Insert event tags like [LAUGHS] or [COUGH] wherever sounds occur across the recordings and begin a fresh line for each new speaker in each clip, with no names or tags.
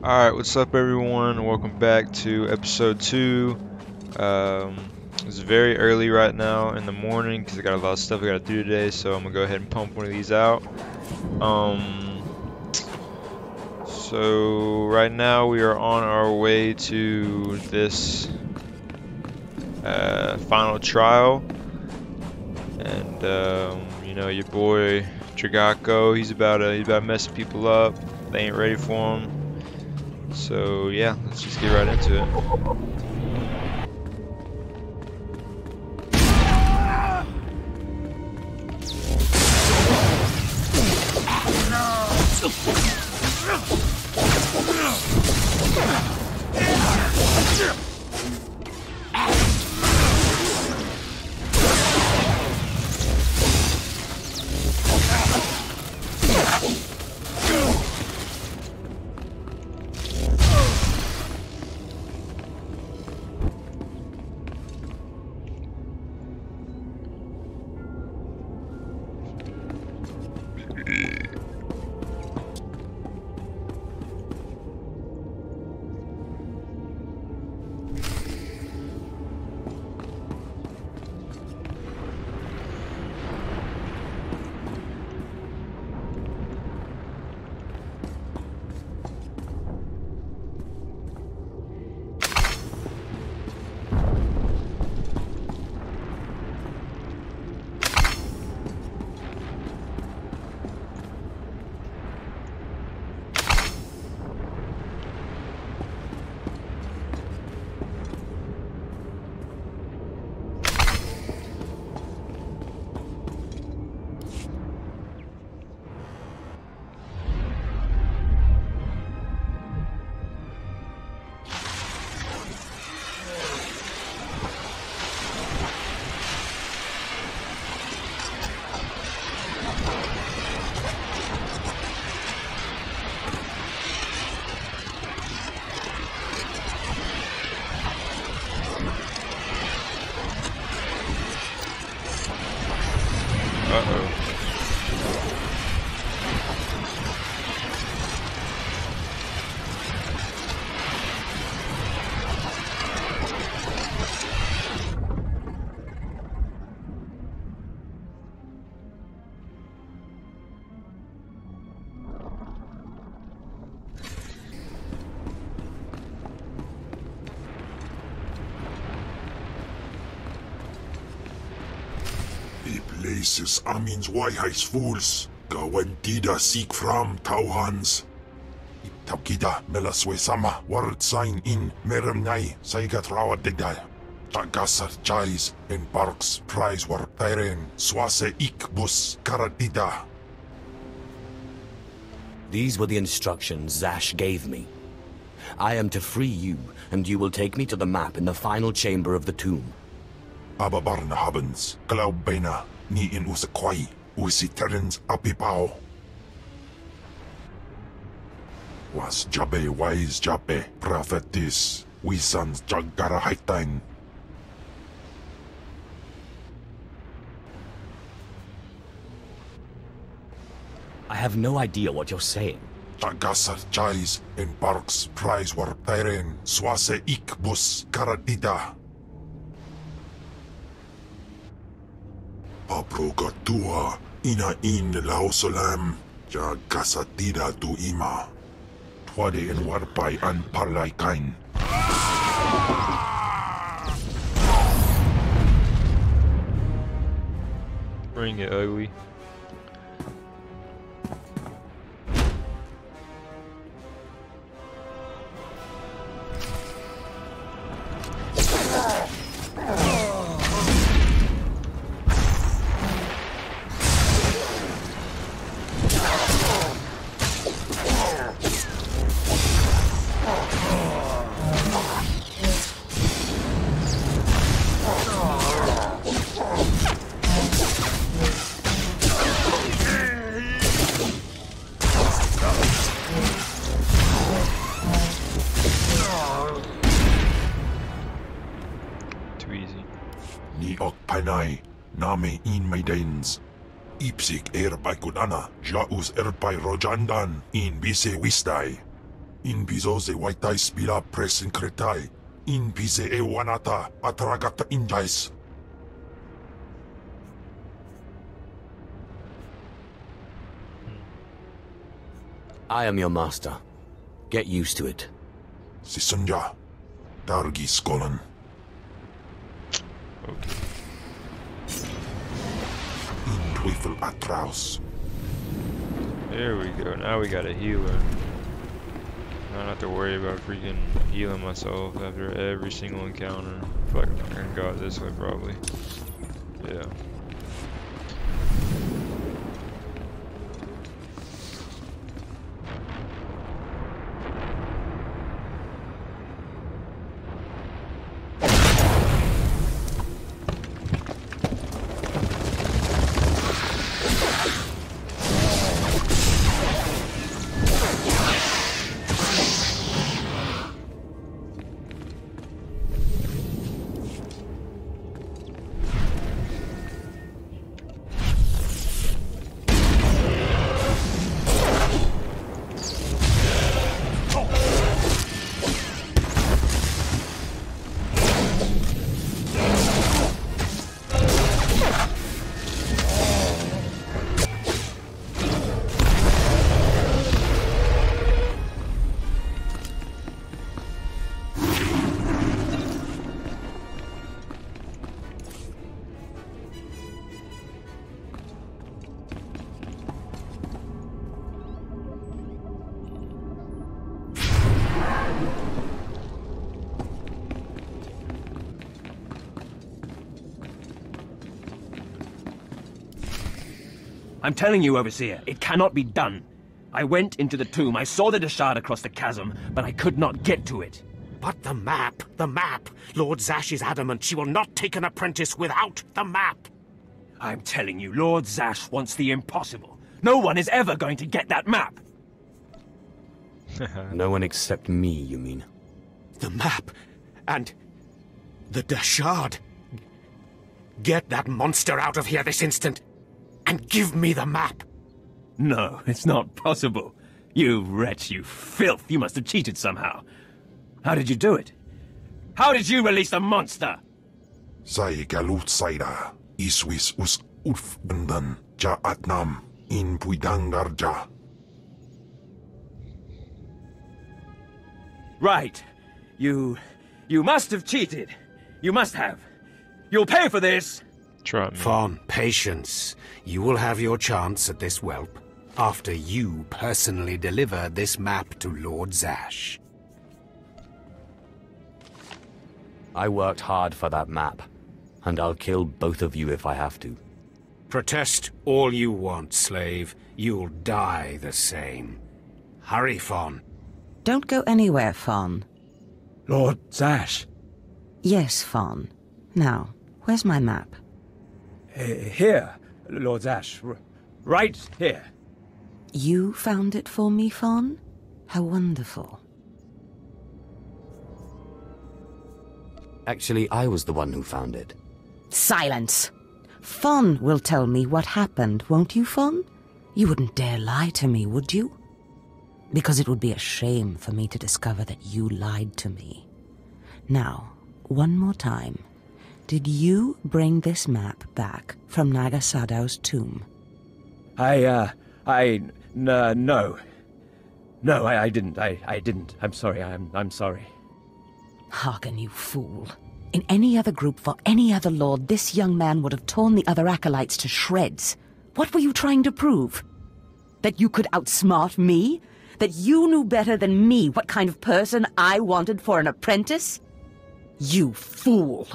Alright, what's up everyone? Welcome back to episode 2. Um, it's very early right now in the morning because I got a lot of stuff I gotta do today, so I'm gonna go ahead and pump one of these out. Um, so right now we are on our way to this uh, final trial. And um, you know, your boy Dragaco, he's about to he's about to messing people up. They ain't ready for him. So yeah, let's just get right into it.
Die places amins waihais fools. Gawantida seek from Tauhans. Taukida melaswe sama word sign in meremnai saigat rawa. Tagasar chais in parks prize war tairen swase ik bus karatida.
These were the instructions Zash gave me. I am to free you, and you will take me to the map in the final chamber of the tomb.
Ababarna habens, glaubena, ni in usakwai, usi terens apipao. Was Jabe wise Jabe, prophetis, we sons Jagara haitain.
I have no idea what you're saying.
Tagasar chais in parks prize war tairen, swase ik bus karatida. Papruga tua, ina in lausolam, jagasatida tu ima. Twade in warpai an parlay kain.
Bring it, ugly.
Ipsik er by jaus er by rojandan in bise wistai. In piso se waitai spila presen kretai. In pise e wanata atragata injais.
I am your master. Get used to it.
Sisunja. Dargi skolan.
Okay.
Teufel atraus.
There we go. Now we got a healer. I don't have to worry about freaking healing myself after every single encounter. Fuck, I can go this way probably. Yeah.
I'm telling you, Overseer, it cannot be done. I went into the tomb, I saw the Dashade across the chasm, but I could not get to it.
But the map, the map! Lord Zash is adamant she will not take an apprentice without the map!
I'm telling you, Lord Zash wants the impossible. No one is ever going to get that map! [LAUGHS]
No one except me, you mean?
The map! And... the Dashade! Get that monster out of here this instant! And give me the map!
No, it's not possible. You wretch, you filth, you must have cheated somehow. How did you do it? How did you release the monster?
Sai galut saira. Iswis us uf bendan. Ja atnam. In puidangarja.
Right. You... you must have cheated. You must have. You'll pay for this!
Try me.
Ffon, patience. You will have your chance at this whelp after you personally deliver this map to Lord Zash.
I worked hard for that map, and I'll kill both of you if I have to.
Protest all you want, slave. You'll die the same. Hurry, Ffon.
Don't go anywhere, Ffon.
Lord Zash.
Yes, Ffon. Now, where's my map?
Uh, here, Lord Zash. Right here.
You found it for me, Ffon? How wonderful.
Actually, I was the one who found it.
Silence! Ffon will tell me what happened, won't you, Ffon? You wouldn't dare lie to me, would you? Because it would be a shame for me to discover that you lied to me. Now, one more time. Did you bring this map back from Naga Sadow's tomb?
I, uh, I, n uh, no. No, I, I didn't. I, I didn't. I'm sorry. I'm, I'm sorry.
Harkun, you fool. In any other group for any other lord, this young man would have torn the other acolytes to shreds. What were you trying to prove? That you could outsmart me? That you knew better than me what kind of person I wanted for an apprentice? You fool!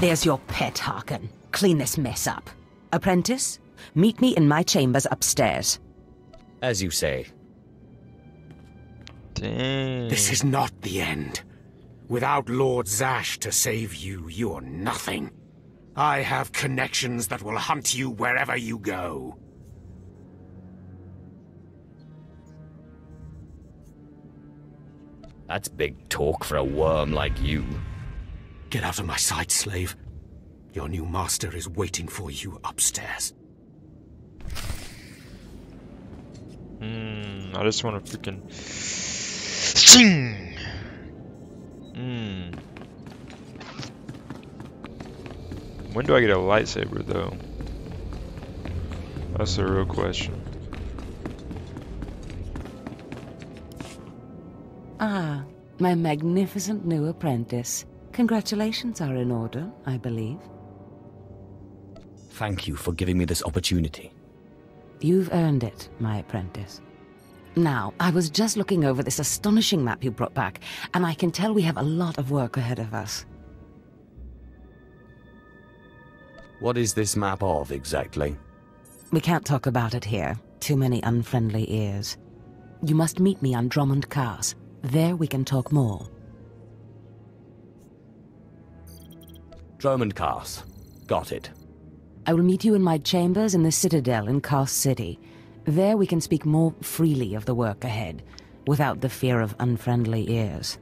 There's your pet, Harkun. Clean this mess up. Apprentice, meet me in my chambers upstairs.
As you say.
Dang.
This is not the end. Without Lord Zash to save you, you're nothing. I have connections that will hunt you wherever you go.
That's big talk for a worm like you.
Get out of my sight, slave. Your new master is waiting for you upstairs.
Hmm, I just want to freaking sing. Hmm. When do I get a lightsaber though? That's the real question.
Ah, my magnificent new apprentice. Congratulations are in order, I believe.
Thank you for giving me this opportunity.
You've earned it, my apprentice. Now, I was just looking over this astonishing map you brought back, and I can tell we have a lot of work ahead of us.
What is this map of, exactly?
We can't talk about it here. Too many unfriendly ears. You must meet me on Dromund Kaas. There we can talk more.
Dromund Kaas. Got it.
I will meet you in my chambers in the Citadel in Kaas City. There we can speak more freely of the work ahead, without the fear of unfriendly ears.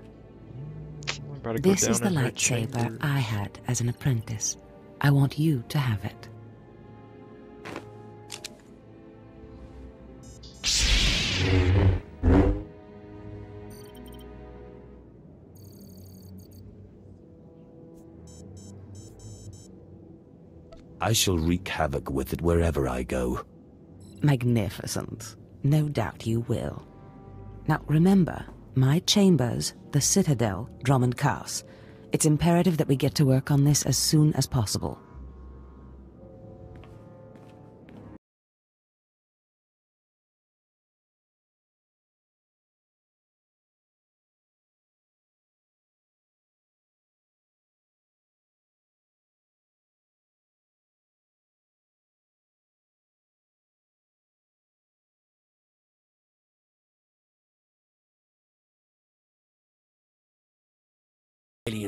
I'm about to go
This is the lightsaber. I had as an apprentice. I want you to have it.
I shall wreak havoc with it wherever I go.
Magnificent. No doubt you will. Now remember, my chambers, the Citadel, Dromund Kaas. It's imperative that we get to work on this as soon as possible.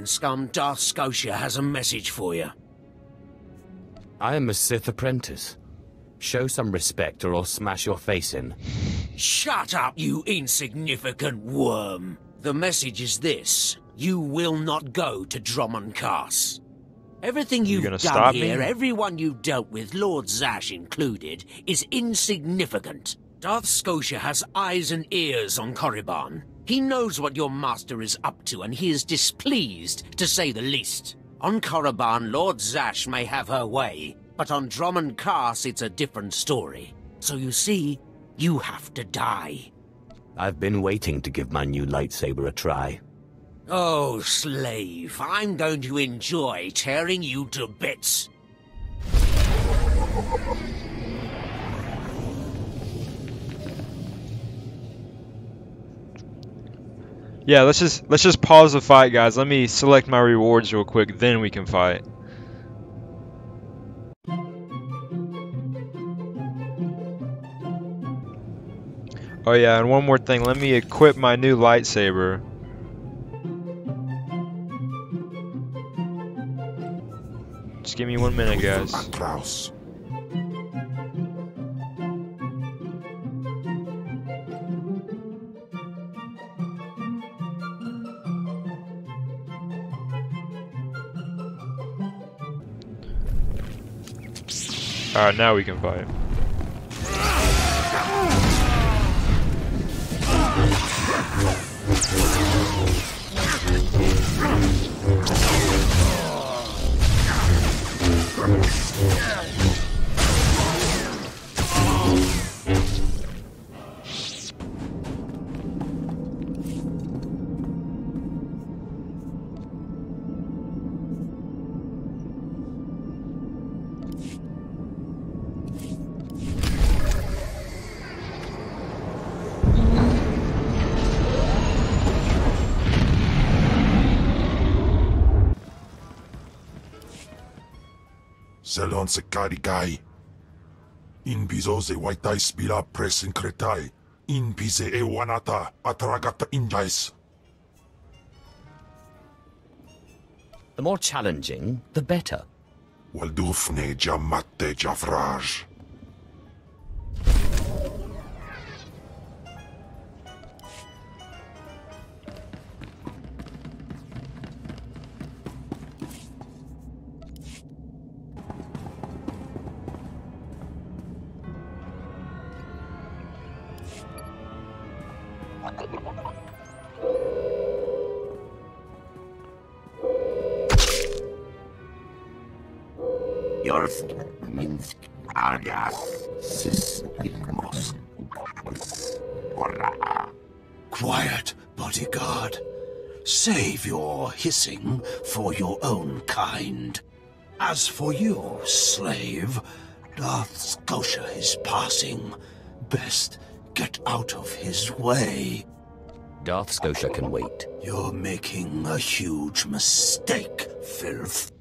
Alien scum, Darth Skotia has a message for you.
I am a Sith apprentice. Show some respect or I'll smash your face in.
Shut up, you insignificant worm. The message is this. You will not go to Dromund Kaas. Everything
You
you've
gonna
done
stop me?
here, everyone you've dealt with, Lord Zash included, is insignificant. Darth Skotia has eyes and ears on Korriban. He knows what your master is up to, and he is displeased, to say the least. On Korriban, Lord Zash may have her way, but on Dromund Kaas, it's a different story. So you see, you have to die.
I've been waiting to give my new lightsaber a try.
Oh, slave, I'm going to enjoy tearing you to bits.
Yeah, let's just let's just pause the fight, guys. Let me select my rewards real quick, then we can fight. Oh yeah, and one more thing. Let me equip my new lightsaber. Just give me one minute, guys. Alright, now we can fight.
Selon se carigai. In waitai spila presin cretai. In pise e wanata atragata injais.
The more challenging, the better.
Waldufne jamatte jafraj.
Quiet, bodyguard. Save your hissing for your own kind. As for you, slave, Darth Skotia is passing. Best get out of his way.
Darth Skotia can wait.
You're making a huge mistake, Filth.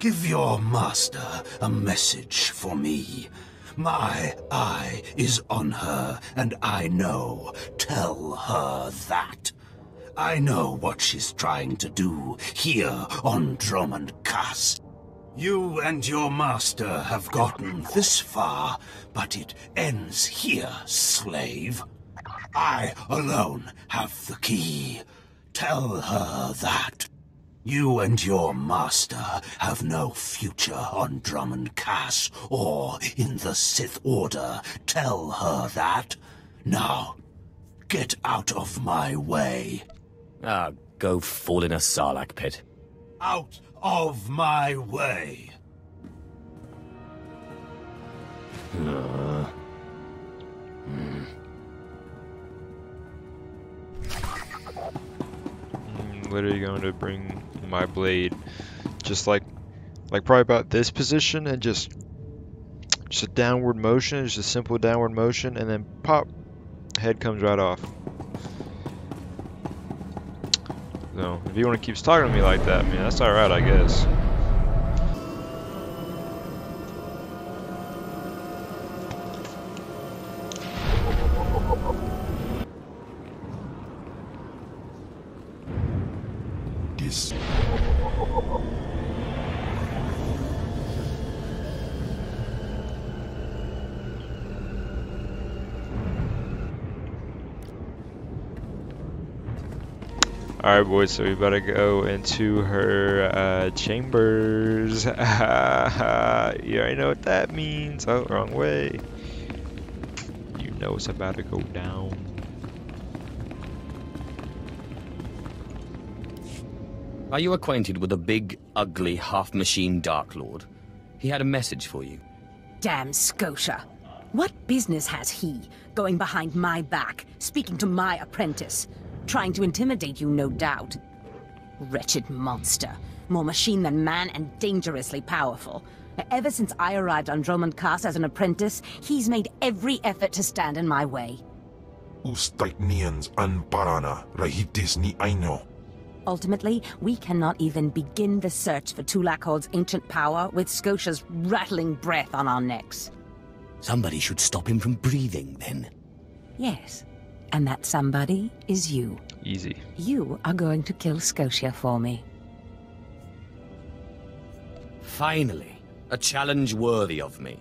Give your master a message for me. My eye is on her, and I know. Tell her that. I know what she's trying to do here on Dromund Kaas. You and your master have gotten this far, but it ends here, slave. I alone have the key. Tell her that. You and your master have no future on Dromund Kaas or in the Sith Order. Tell her that. Now, get out of my way.
Ah, go fall in a sarlacc pit.
Out of my way.
I'm literally going to bring my blade just like like probably about this position and just just a downward motion, just a simple downward motion and then pop head comes right off. So if you want to keep talking to me like that, man, that's alright I guess. Alright boys, so we better go into her uh, chambers. [LAUGHS] you already know what that means. Oh, wrong way. You know it's about to go down.
Are you acquainted with a big, ugly, half-machine Dark Lord? He had a message for you.
Damn Skotia. What business has he going behind my back, speaking to my apprentice? Trying to intimidate you, no doubt. Wretched monster. More machine than man and dangerously powerful. Ever since I arrived on Dromund Kaas as an apprentice, he's made every effort to stand in my way.
Ustaiknians an parana rahitis ni aino.
Ultimately, we cannot even begin the search for Tulak Hord's ancient power with Skotia's rattling breath on our necks.
Somebody should stop him from breathing, then.
Yes, and that somebody is you.
Easy.
You are going to kill Skotia for me.
Finally, a challenge worthy of me.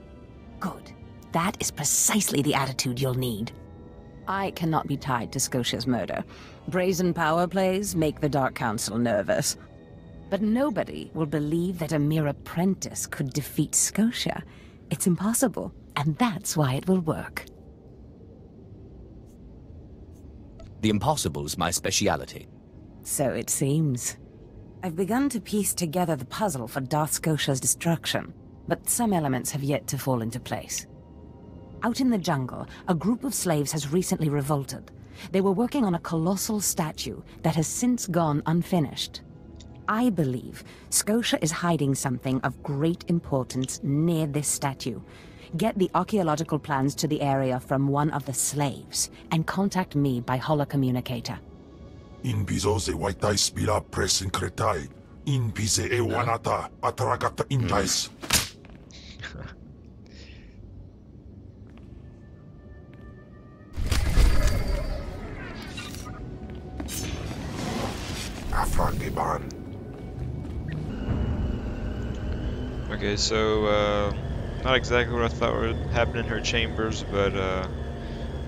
Good. That is precisely the attitude you'll need. I cannot be tied to Skotia's murder. Brazen power plays make the Dark Council nervous. But nobody will believe that a mere apprentice could defeat Skotia. It's impossible, and that's why it will work.
The impossible's my speciality.
So it seems. I've begun to piece together the puzzle for Darth Skotia's destruction, but some elements have yet to fall into place. Out in the jungle, a group of slaves has recently revolted. They were working on a colossal statue that has since gone unfinished. I believe Skotia is hiding something of great importance near this statue. Get the archaeological plans to the area from one of the slaves, and contact me by holocommunicator.
In bizo se waitai spila presin kretai. In pise e wanata atragata intais. [LAUGHS] Afrangeban.
Okay, so uh, not exactly what I thought would happen in her chambers, but uh,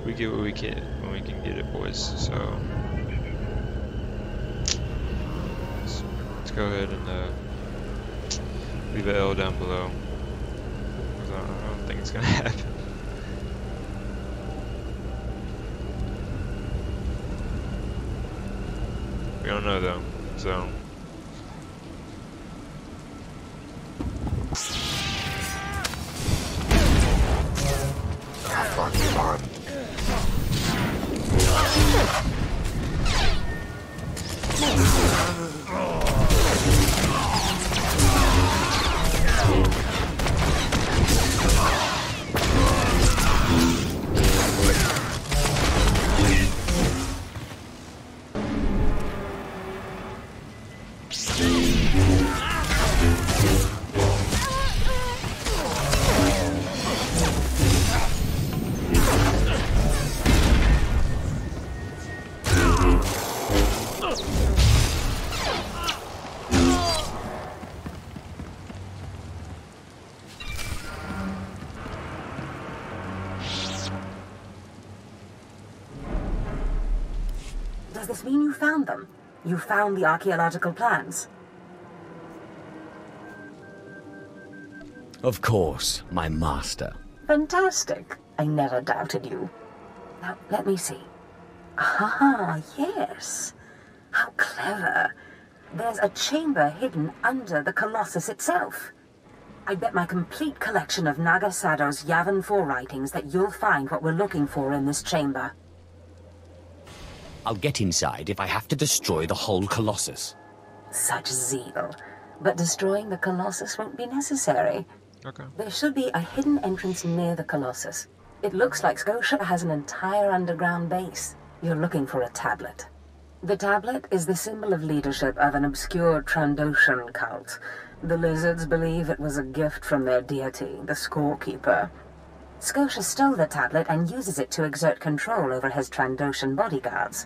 we get what we can when we can get it, boys. So let's, let's go ahead and uh, leave an L down below. I don't, I don't think it's gonna [LAUGHS] happen. We don't know though. So.
Does this mean you found them? You found the archaeological plans?
Of course, my master.
Fantastic. I never doubted you. Now, let me see. Ah, yes. How clever. There's a chamber hidden under the Colossus itself. I bet my complete collection of Naga Sadow's Yavin 4 writings that you'll find what we're looking for in this chamber.
I'll get inside if I have to destroy the whole Colossus.
Such zeal. But destroying the Colossus won't be necessary.
Okay.
There should be a hidden entrance near the Colossus. It looks like Skotia has an entire underground base. You're looking for a tablet. The tablet is the symbol of leadership of an obscure Trandoshan cult. The lizards believe it was a gift from their deity, the Scorekeeper. Skotia stole the tablet and uses it to exert control over his Trandoshan bodyguards.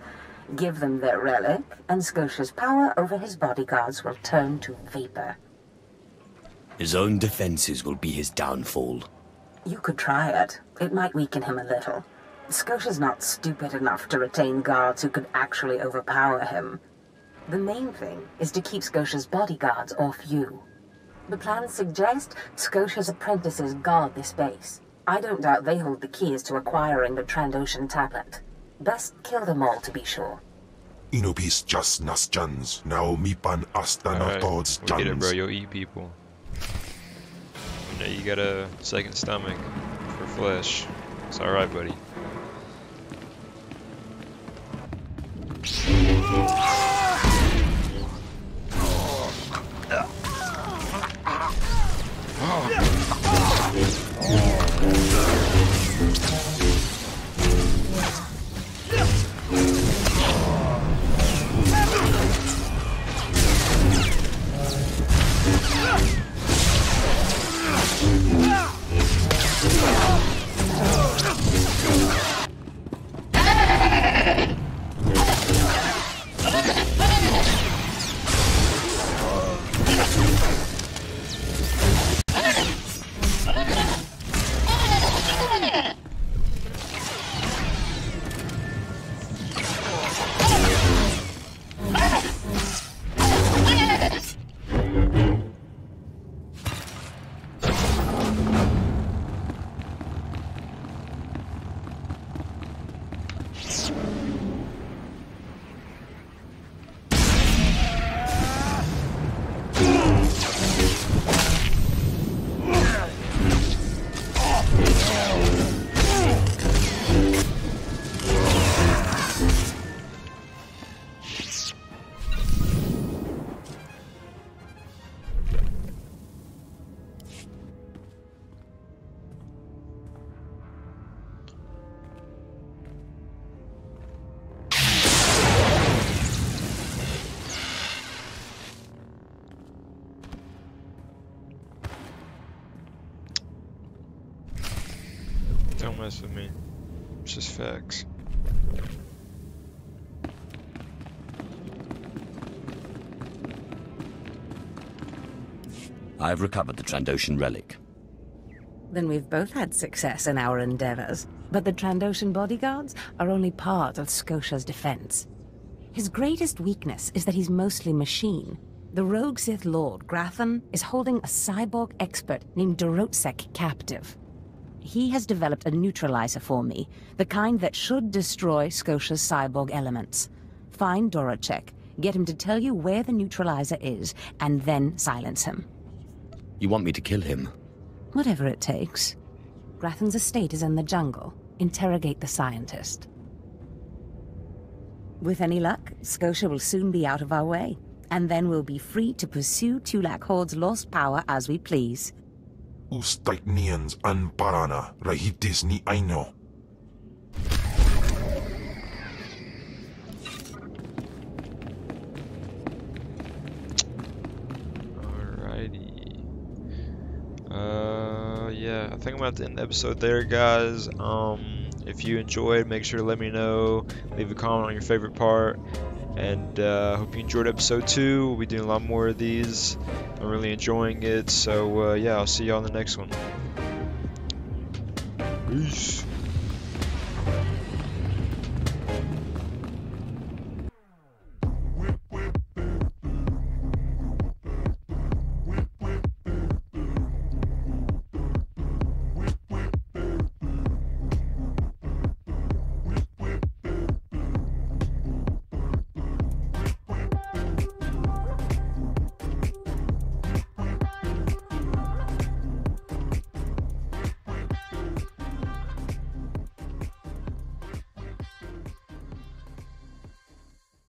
Give them their relic, and Skotia's power over his bodyguards will turn to vapor.
His own defenses will be his downfall.
You could try it. It might weaken him a little. Skotia's not stupid enough to retain guards who could actually overpower him. The main thing is to keep Skotia's bodyguards off you. The plans suggest Skotia's apprentices guard this base. I don't doubt they hold the keys to acquiring the Trandoshan tablet. Best kill them all to be sure.
Inubis just nas jans. Now mipan asta na
Alright,
tods
we get it, bro. You'll eat people. You know, you got a second stomach for flesh. It's alright, buddy. Don't Thank you. Mess with me. It's just facts.
I've recovered the Trandoshan relic.
Then we've both had success in our endeavors. But the Trandoshan bodyguards are only part of Skotia's defense. His greatest weakness is that he's mostly machine. The rogue Sith Lord, Grathan, is holding a cyborg expert named Dorotsek captive. He has developed a neutralizer for me, the kind that should destroy Skotia's cyborg elements. Find Dorotsek, Get him to tell you where the neutralizer is, and then silence him.
You want me to kill him?
Whatever it takes. Grathan's estate is in the jungle. Interrogate the scientist. With any luck, Skotia will soon be out of our way, and then we'll be free to pursue Tulak Hord's lost power as we please.
Ustaitnians an parana, rahitis ni aino.
Alrighty. Uh, yeah, I think I'm about to end the episode there, guys. Um, if you enjoyed, make sure to let me know. Leave a comment on your favorite part. And uh, hope you enjoyed episode two. We'll be doing a lot more of these. I'm really enjoying it. So uh, yeah, I'll see you on the next one. Peace.